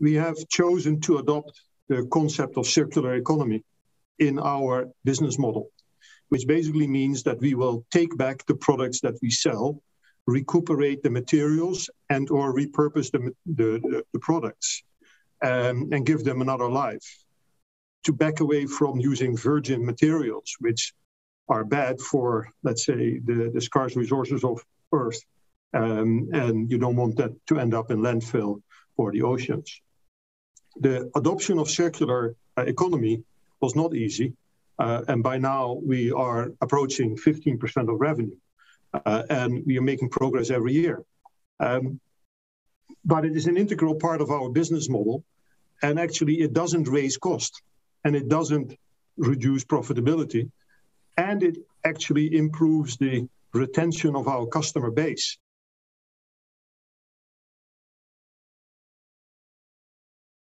we have chosen to adopt the concept of circular economy in our business model, which basically means that we will take back the products that we sell, recuperate the materials, and or repurpose the, the, the products um, and give them another life. To back away from using virgin materials, which are bad for, let's say, the, the scarce resources of Earth. Um, and you don't want that to end up in landfill or the oceans. The adoption of circular uh, economy was not easy. Uh, and by now we are approaching 15% of revenue. Uh, and we are making progress every year. Um, but it is an integral part of our business model. And actually, it doesn't raise cost and it doesn't reduce profitability. And it actually improves the retention of our customer base